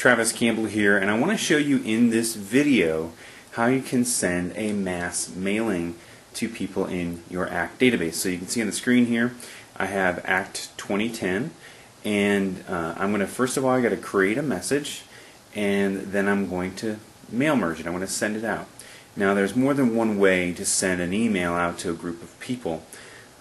Travis Campbell here, and I want to show you in this video how you can send a mass mailing to people in your ACT database. So you can see on the screen here, I have ACT 2010, and uh, I'm going to, first of all, I got to create a message, and then I'm going to mail merge it. I want to send it out. Now, there's more than one way to send an email out to a group of people.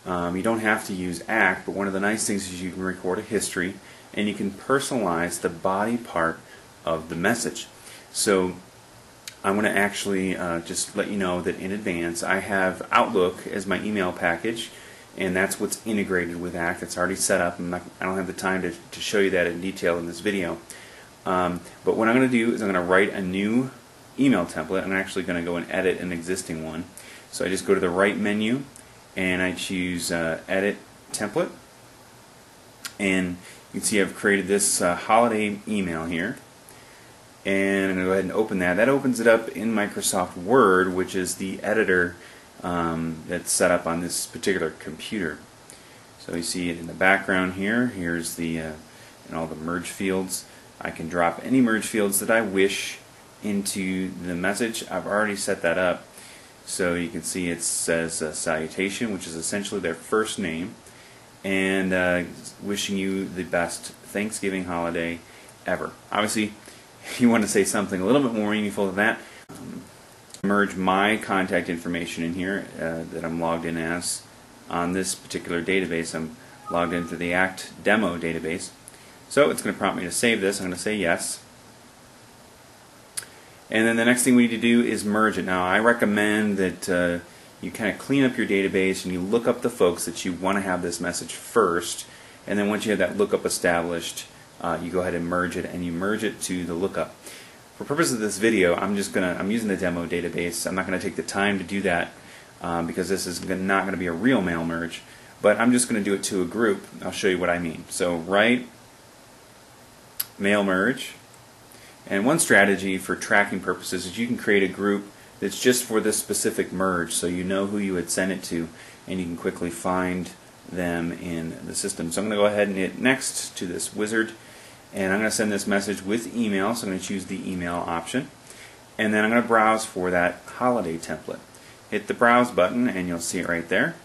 Um, you don't have to use ACT, but one of the nice things is you can record a history and you can personalize the body part of the message. So I'm going to actually uh, just let you know that in advance I have Outlook as my email package and that's what's integrated with ACT. It's already set up. Not, i don't have the time to, to, show you that in detail in this video. Um, but what I'm going to do is I'm going to write a new email template. I'm actually going to go and edit an existing one. So I just go to the right menu and I choose uh, Edit Template. And you can see I've created this uh, holiday email here. And I'm going to go ahead and open that. That opens it up in Microsoft Word, which is the editor um, that's set up on this particular computer. So you see it in the background here. Here's the uh, and all the merge fields. I can drop any merge fields that I wish into the message. I've already set that up. So you can see it says uh, salutation, which is essentially their first name, and uh, wishing you the best Thanksgiving holiday ever. Obviously, if you want to say something a little bit more meaningful than that, um, merge my contact information in here uh, that I'm logged in as on this particular database. I'm logged into the ACT demo database. So it's going to prompt me to save this. I'm going to say yes. And then the next thing we need to do is merge it. Now, I recommend that uh, you kind of clean up your database and you look up the folks that you want to have this message first. And then once you have that lookup established, uh, you go ahead and merge it and you merge it to the lookup. For purpose of this video, I'm just gonna I'm using the demo database. I'm not gonna take the time to do that um, because this is not gonna be a real mail merge. But I'm just gonna do it to a group. I'll show you what I mean. So write mail merge and one strategy for tracking purposes is you can create a group that's just for this specific merge so you know who you would send it to and you can quickly find them in the system. So I'm going to go ahead and hit next to this wizard and I'm going to send this message with email so I'm going to choose the email option and then I'm going to browse for that holiday template. Hit the browse button and you'll see it right there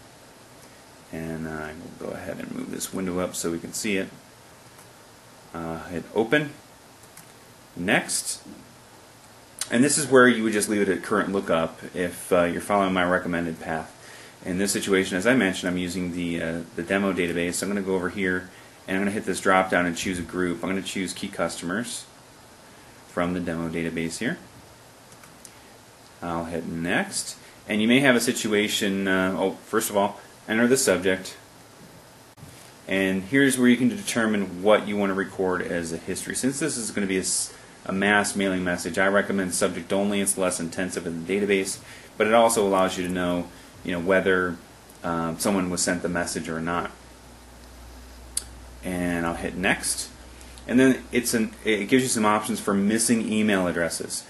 and I will go ahead and move this window up so we can see it. Uh, hit open Next, and this is where you would just leave it at current lookup if uh, you're following my recommended path. In this situation, as I mentioned, I'm using the, uh, the demo database. So I'm going to go over here and I'm going to hit this drop down and choose a group. I'm going to choose key customers from the demo database here. I'll hit next. And you may have a situation, uh, oh, first of all, enter the subject. And here's where you can determine what you want to record as a history. Since this is going to be a a mass mailing message. I recommend subject only. It's less intensive in the database, but it also allows you to know, you know, whether um, someone was sent the message or not. Hit next, and then it's an it gives you some options for missing email addresses.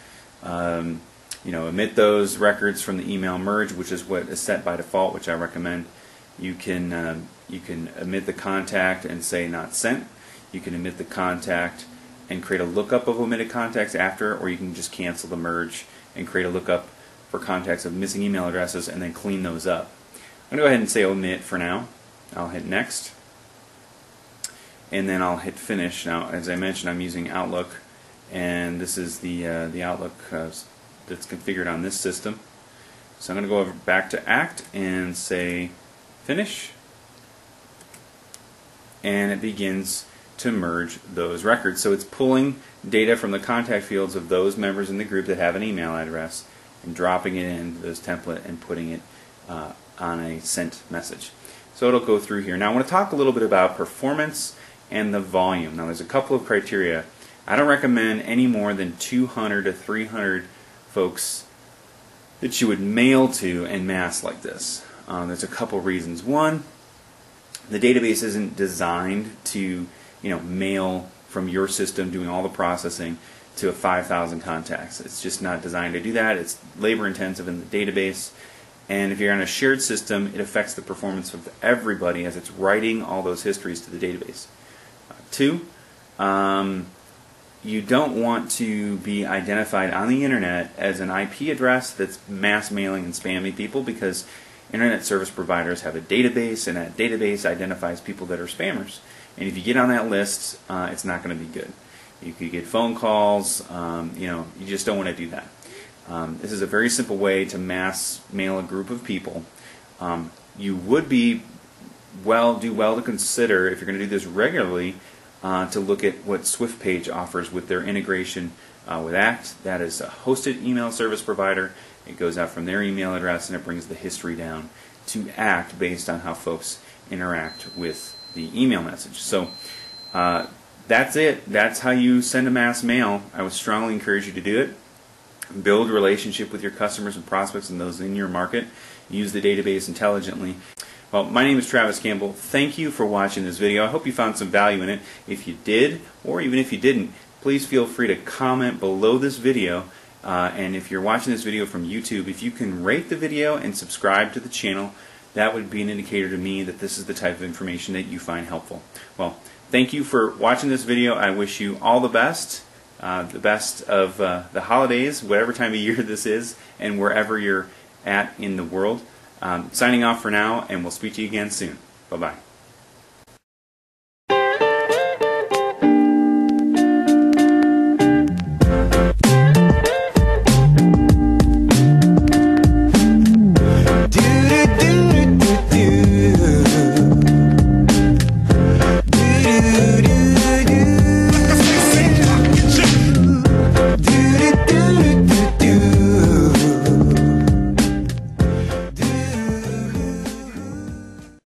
Um, you know, omit those records from the email merge, which is what is set by default, which I recommend. You can um, you can omit the contact and say not sent. You can omit the contact and create a lookup of omitted contacts after, or you can just cancel the merge and create a lookup for contacts of missing email addresses and then clean those up. I'm going to go ahead and say omit for now. I'll hit next. And then I'll hit finish. Now, as I mentioned, I'm using Outlook, and this is the, uh, the Outlook uh, that's configured on this system. So I'm going to go over back to ACT and say finish. And it begins to merge those records. So it's pulling data from the contact fields of those members in the group that have an email address and dropping it into this template and putting it uh, on a sent message. So it'll go through here. Now I want to talk a little bit about performance and the volume. Now there's a couple of criteria. I don't recommend any more than 200 to 300 folks that you would mail to en masse like this. Um, there's a couple reasons. One, the database isn't designed to you know, mail from your system doing all the processing to a 5,000 contacts. It's just not designed to do that. It's labor intensive in the database. And if you're on a shared system, it affects the performance of everybody as it's writing all those histories to the database. Two, um, you don't want to be identified on the internet as an IP address that's mass mailing and spamming people because internet service providers have a database and that database identifies people that are spammers. And if you get on that list, uh, it's not going to be good. You could get phone calls. Um, you know, you just don't want to do that. Um, this is a very simple way to mass mail a group of people. Um, you would be well do well to consider if you're going to do this regularly uh, to look at what SwiftPage offers with their integration uh, with ACT. That is a hosted email service provider. It goes out from their email address and it brings the history down to ACT based on how folks interact with the email message. So uh, that's it. That's how you send a mass mail. I would strongly encourage you to do it. Build a relationship with your customers and prospects and those in your market. Use the database intelligently. Well, my name is Travis Campbell. Thank you for watching this video. I hope you found some value in it. If you did, or even if you didn't, please feel free to comment below this video. Uh, and if you're watching this video from YouTube, if you can rate the video and subscribe to the channel, that would be an indicator to me that this is the type of information that you find helpful. Well, thank you for watching this video. I wish you all the best, uh, the best of uh, the holidays, whatever time of year this is, and wherever you're at in the world. Um, signing off for now, and we'll speak to you again soon. Bye bye.